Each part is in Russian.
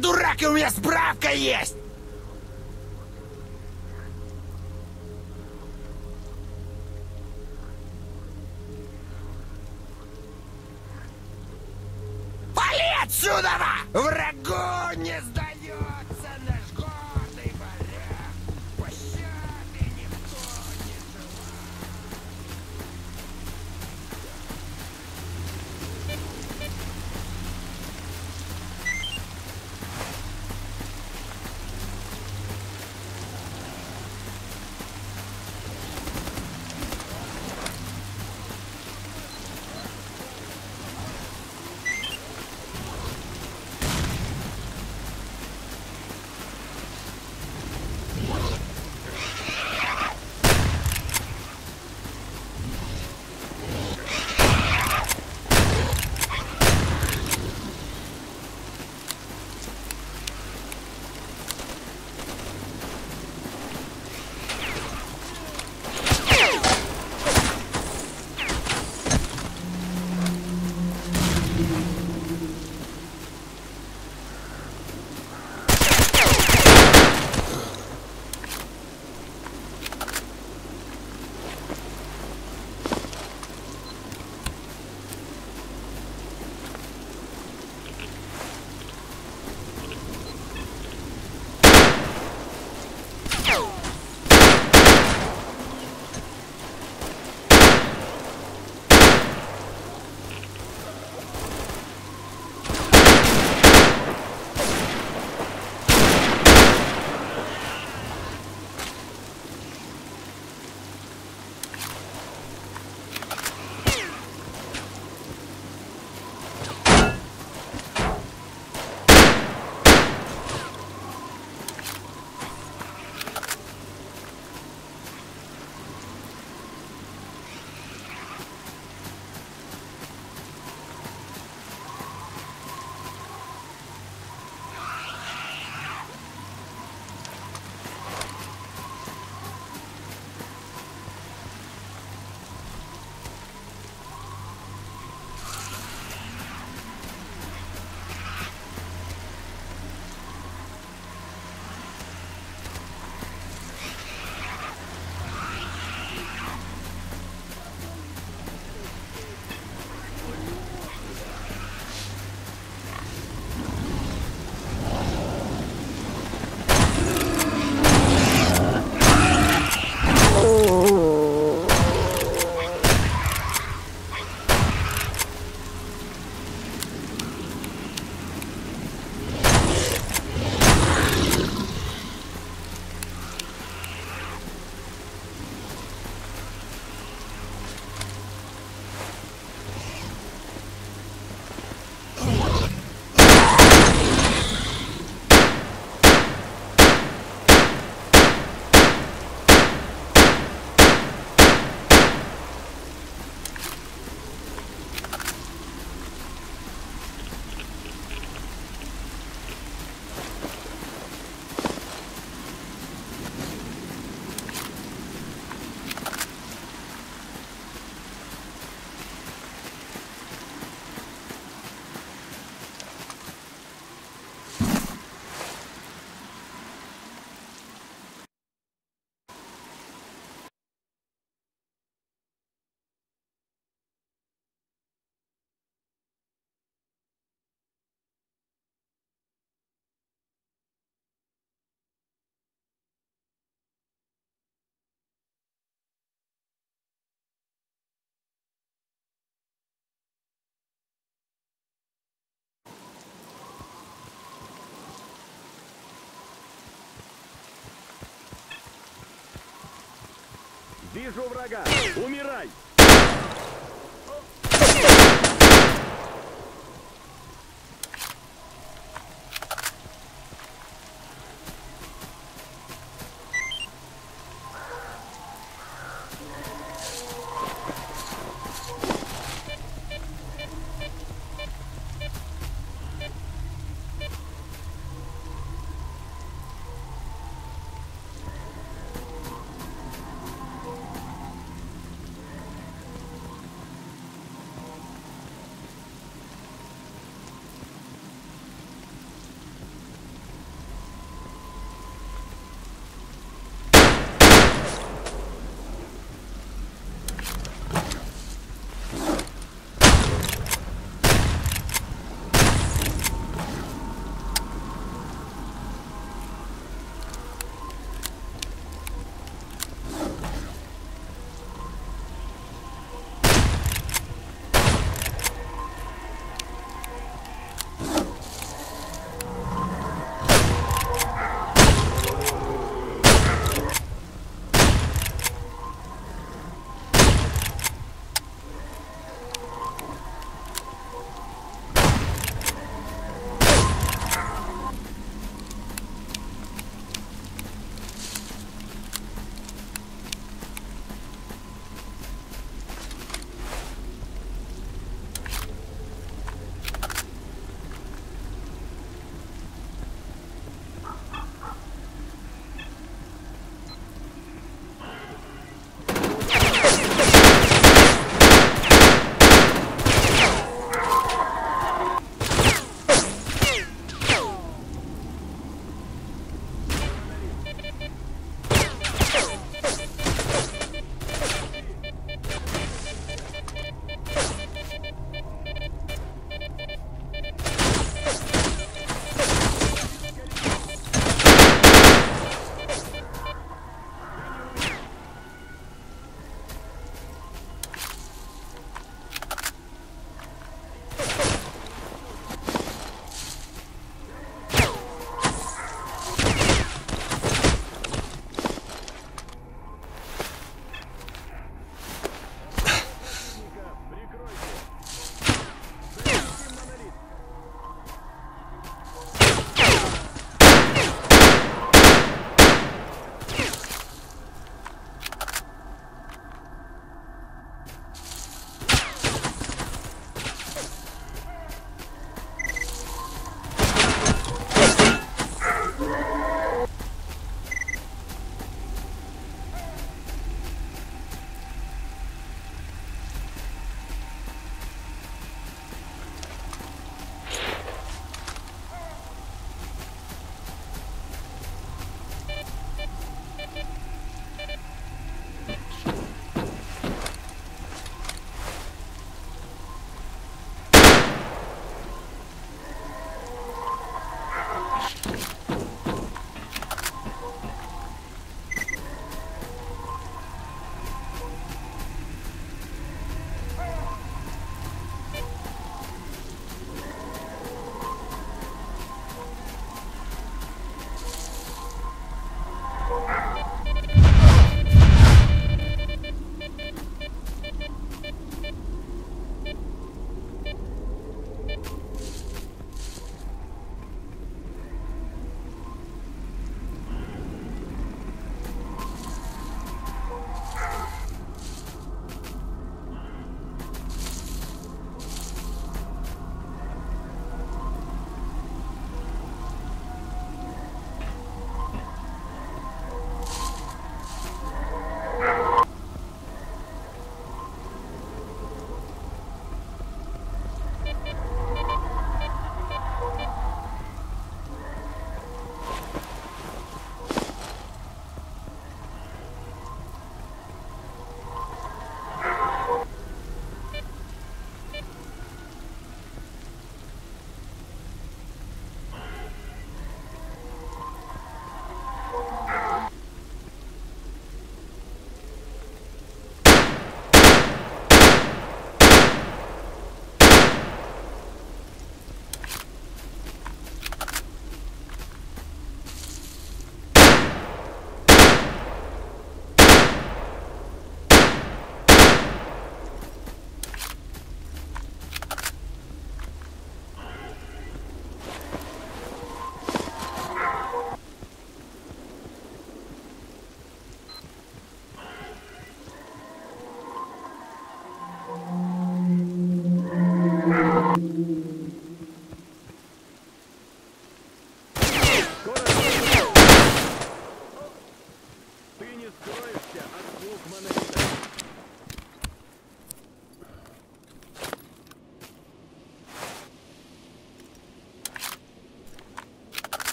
Дурак, и у меня справка есть! Вижу врага! Умирай!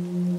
Mm-hmm.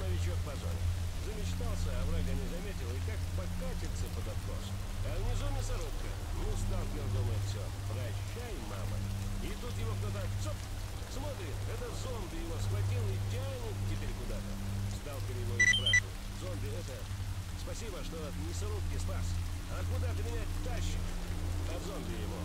Новичок по зоне. Замечтался, а врага не заметил, и как покатится под откос. А внизу мясорубка. Ну, сталкер думает, все, прощай, мама. И тут его кто-то, цоп, смотрит, это зомби его схватил и тянет теперь куда-то. Сталкер его и спрашивает, зомби, это, спасибо, что от мясорубки спас. А куда ты меня тащишь? А зомби ему,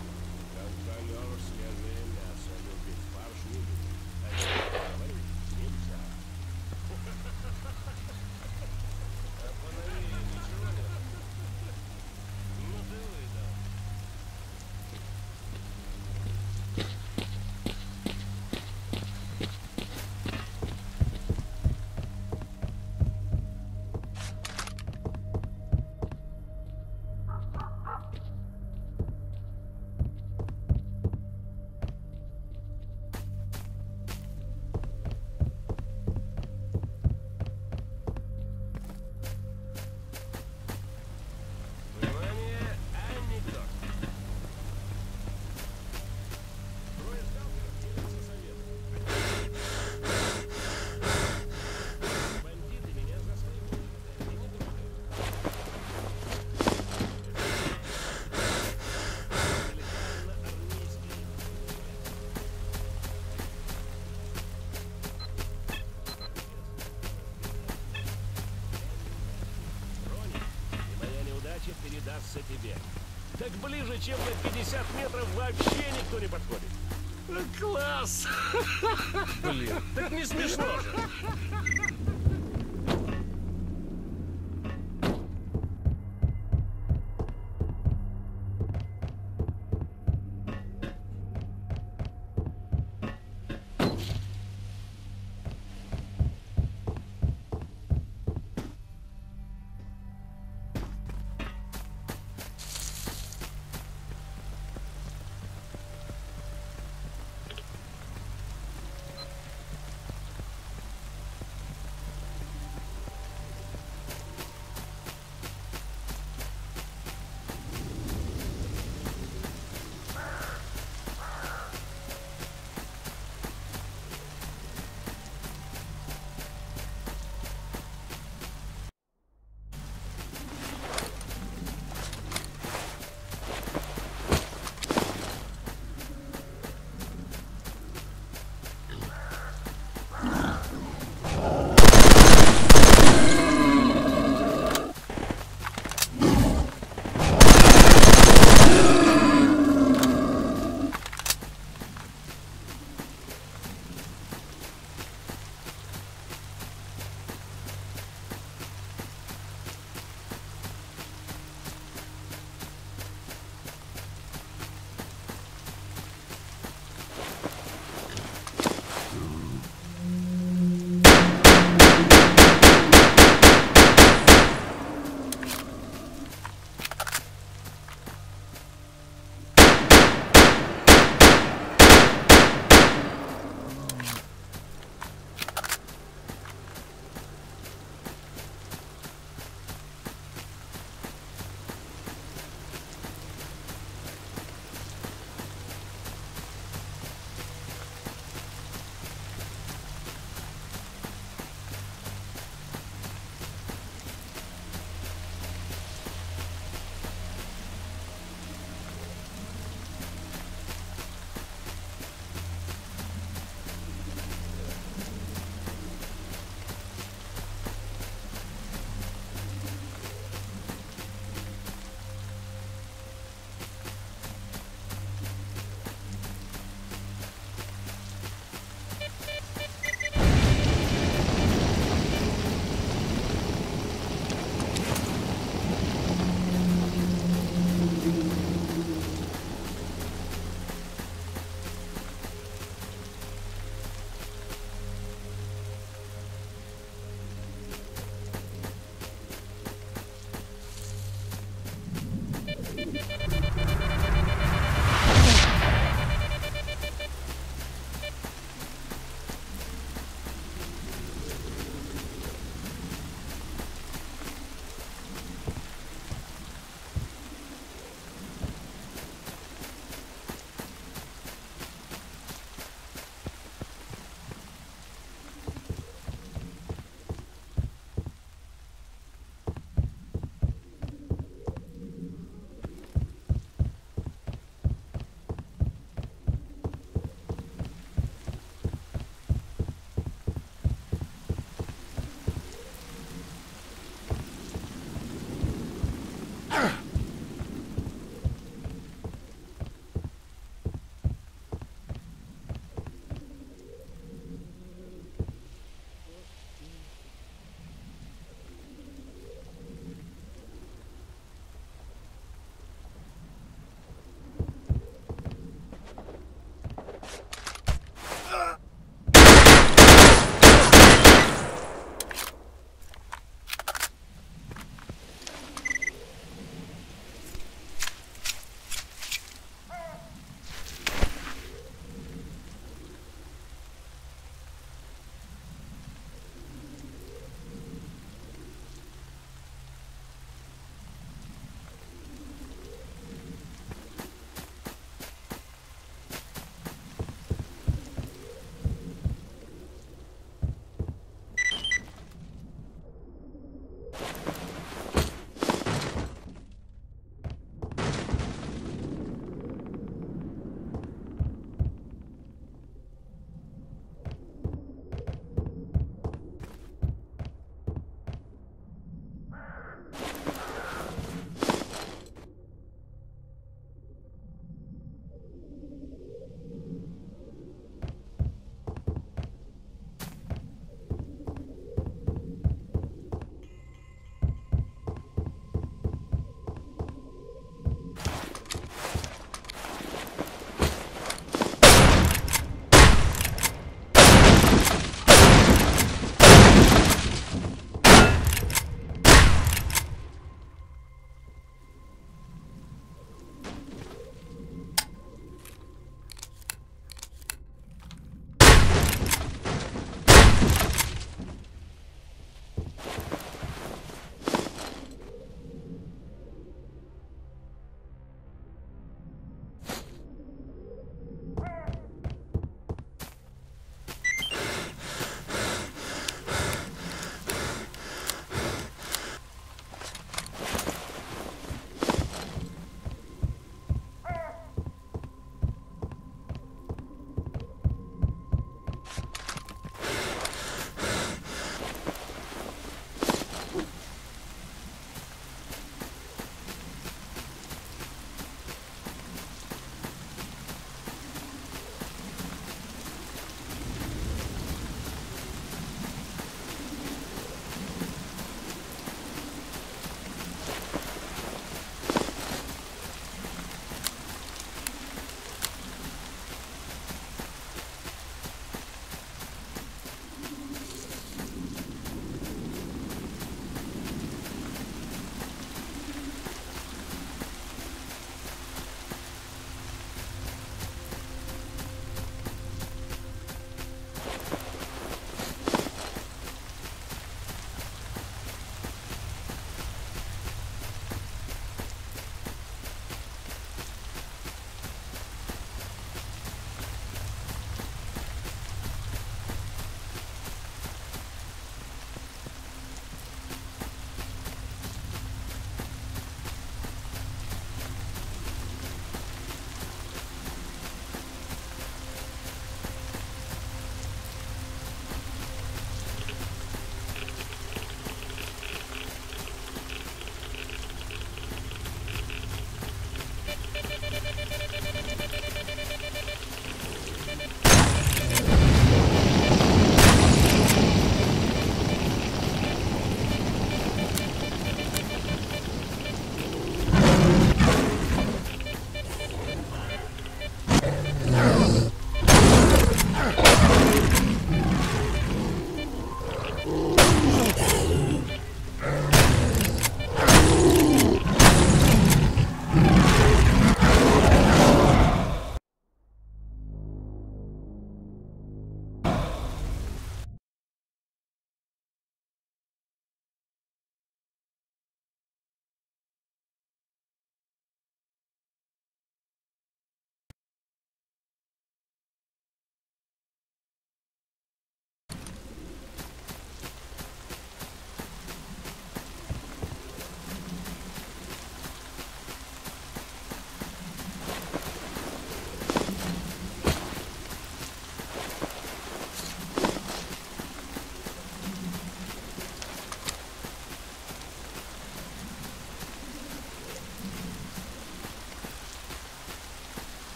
чем на 50 метров вообще никто не подходит. Класс! Блин, так не смешно